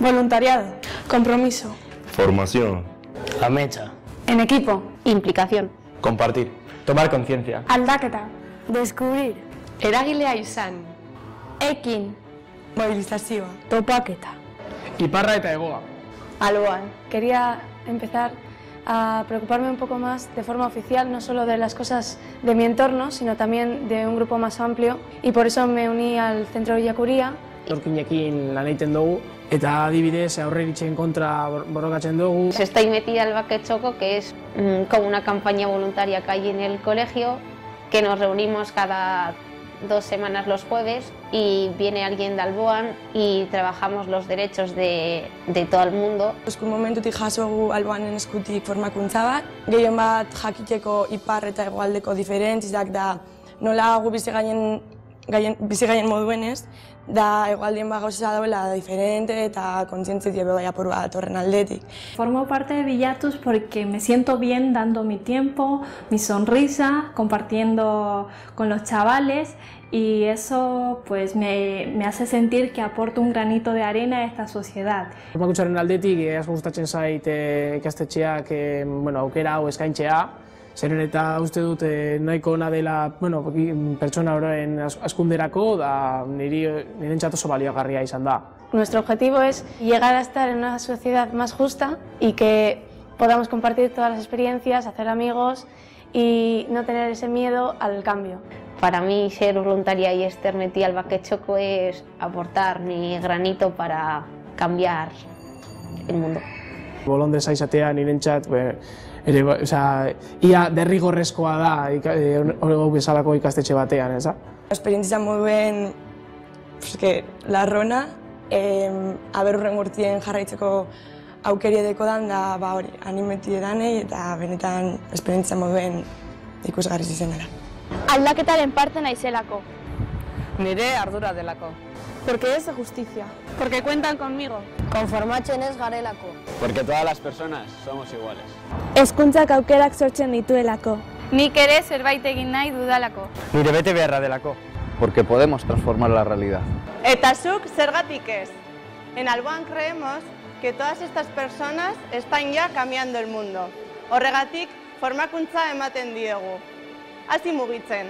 Voluntariado. Compromiso. Formación. Ametsa. En equipo. Implicación. Compartir. Tomar conciencia. Aldaketa. Descubrir. Eragilea izan. Ekin. Mobilizazioa. Topaketa. Iparra eta egoa. Alboan. Quería empezar a preocuparme un poco más de forma oficial, no solo de las cosas de mi entorno, sino también de un grupo más amplio. Y por eso me uní al Centro Villacuría. Etorkinekin lan egiten dugu, eta adibidez aurreritzen kontra borrokatzen dugu. Estoy metida al Baque Choco, que es mm, como una campaña voluntaria que hay en el colegio, que nos reunimos cada dos semanas los jueves y viene alguien de Alboan y trabajamos los derechos de, de todo el mundo. Esku momentutik jasogu alboanen eskutik formakuntza bat, gehien bat jakiteko ipar eta hegoaldeko diferentziak da nola gu bizi gainen, gaien, bizi gaien moduenez, da hegoaldien bat gauza dauela diferente eta kontzientzia bai apur bat horren aldetik. Formo parte de Villatus porque me siento bien dando mi tiempo, mi sonrisa, compartiendo con los chavales y eso pues me, me hace sentir que aporto un granito de arena a esta sociedad. Formakuntzaren aldetik, eh, asko gustatzen zait eh, ikastetxeak eh, bueno, aukera hau eskaintzea, Zeren eta uste dut nahiko ona dela bueno, pertsona horren askunderako da niri nirentzat oso baliogarria izan da. Nuestro objetivo es llegar a estar en una sociedad más justa y que podamos compartir todas las experiencias, hacer amigos y no tener ese miedo al cambio. Para mí ser voluntaria y estar metida al Baque Choco es aportar mi granito para cambiar el mundo. Bolondesa izatea nirentzat, be, ere, o sea, ia derrigorrezkoa da hori bezalako ikastetxe batean, ez da? Esperientzia moduen pues, que, larrona, eh, aberrurren urtien jarraitzeko aukeri edeko dan, da ba hori, animeti edanei eta benetan esperientzia moduen ikusgarri izen dela. Aldaketaren parte naizelako. Nire ardura delako. Porque es de justicia. Porque cuentan conmigo. Konformatzen ez garelako. Porque todas las personas somos iguales. Hezkuntzak aukerak sortzen dituelako. Nik ere zerbait egin nahi dudalako. Nire bete beharra delako. Porque podemos transformar la realidad. Eta zuk zergatik ez. En Alboan creemos que todas estas personas están ya cambiando el mundo. Horregatik, formakuntza ematen diegu. Hasi mugitzen.